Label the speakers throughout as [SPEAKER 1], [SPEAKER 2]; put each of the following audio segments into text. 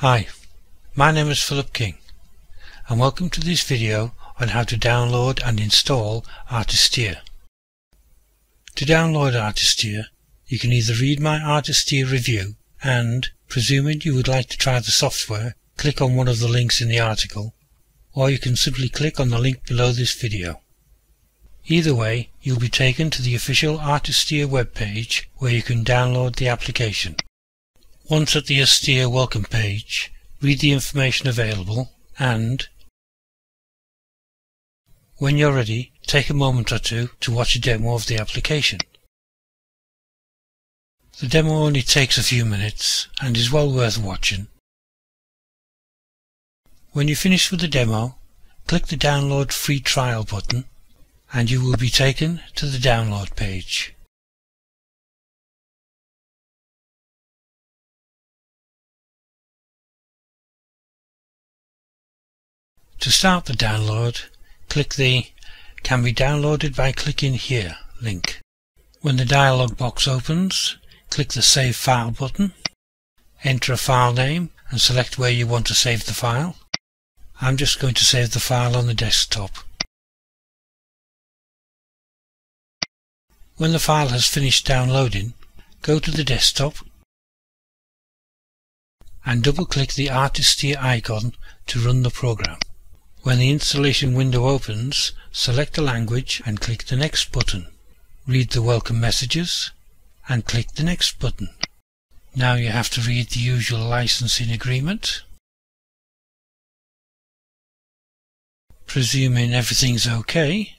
[SPEAKER 1] Hi, my name is Philip King and welcome to this video on how to download and install Artisteer. To download Artisteer you can either read my Artisteer review and, presuming you would like to try the software, click on one of the links in the article or you can simply click on the link below this video. Either way, you'll be taken to the official Artisteer webpage where you can download the application. Once at the Artisteer welcome page, read the information available and, when you're ready, take a moment or two to watch a demo of the application. The demo only takes a few minutes and is well worth watching. When you finish with the demo, click the download free trial button and you will be taken to the download page. To start the download, click the Can be downloaded by clicking here link. When the dialog box opens, click the Save File button, enter a file name and select where you want to save the file. I'm just going to save the file on the desktop. When the file has finished downloading, go to the desktop and double-click the Artisteer icon to run the program. When the installation window opens, select a language and click the Next button. Read the welcome messages and click the Next button. Now you have to read the usual licensing agreement. Presuming everything's OK,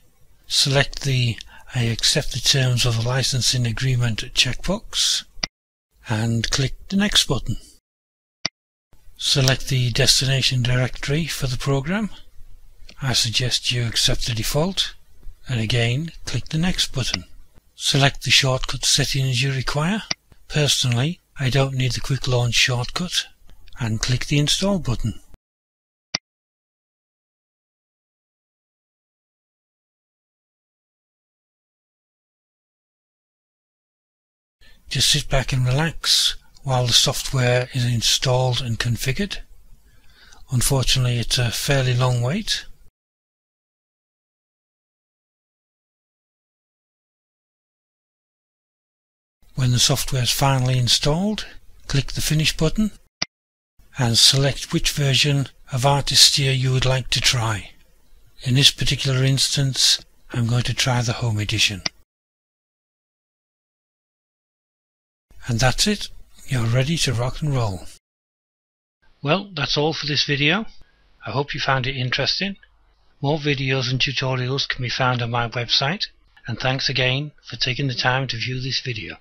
[SPEAKER 1] select the I accept the terms of the licensing agreement checkbox and click the Next button. Select the destination directory for the program I suggest you accept the default and again click the next button. Select the shortcut settings you require. Personally, I don't need the quick launch shortcut and click the install button. Just sit back and relax while the software is installed and configured. Unfortunately, it's a fairly long wait. When the software is finally installed, click the Finish button and select which version of Artisteer you would like to try. In this particular instance, I'm going to try the Home Edition. And that's it. You're ready to rock and roll. Well, that's all for this video. I hope you found it interesting. More videos and tutorials can be found on my website. And thanks again for taking the time to view this video.